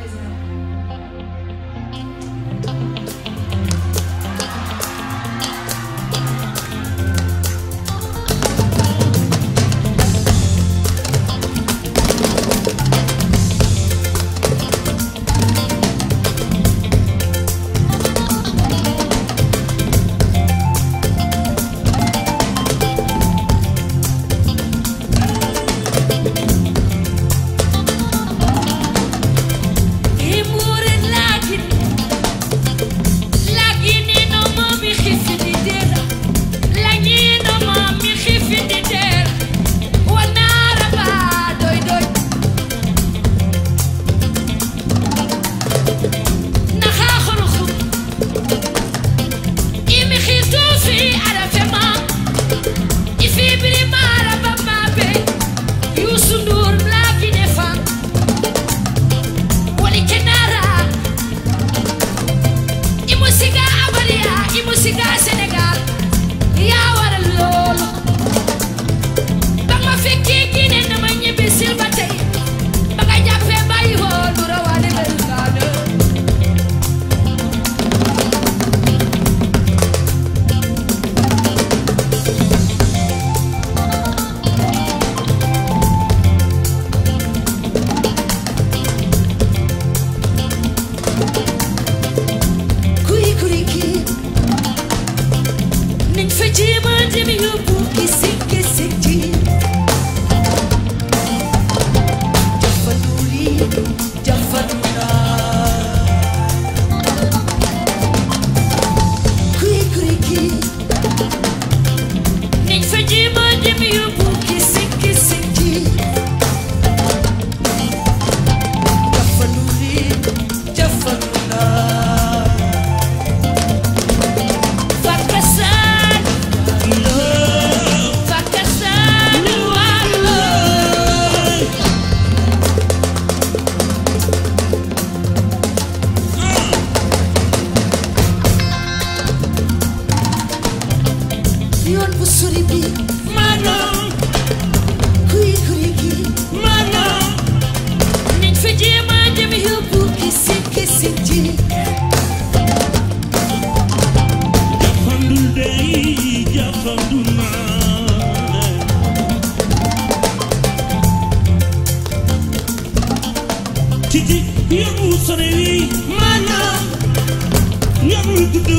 titi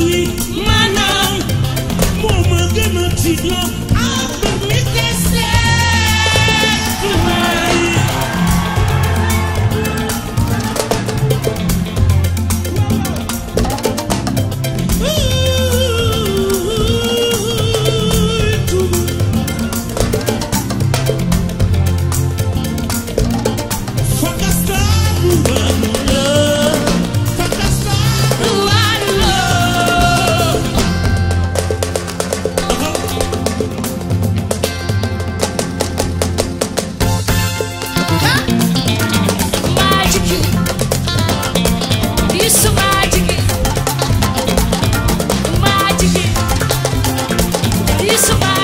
wi maanaam gën a isso vai.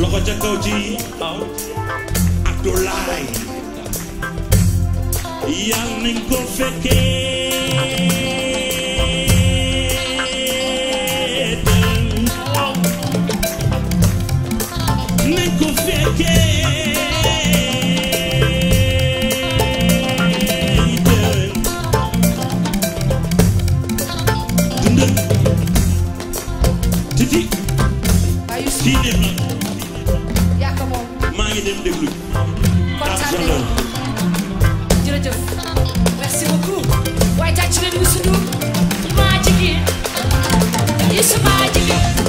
Loxo ca kaw ci Abdoulaye yal nañ ko fekkee nañ ko fekkee dundal titi maa ngi dem déglu. Kontaan nañu. Jërëjëf. Merci beaucoup. Waaye tàcc leen Youssou Ndour maa jigéen. Youssou maa jigéen.